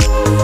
you.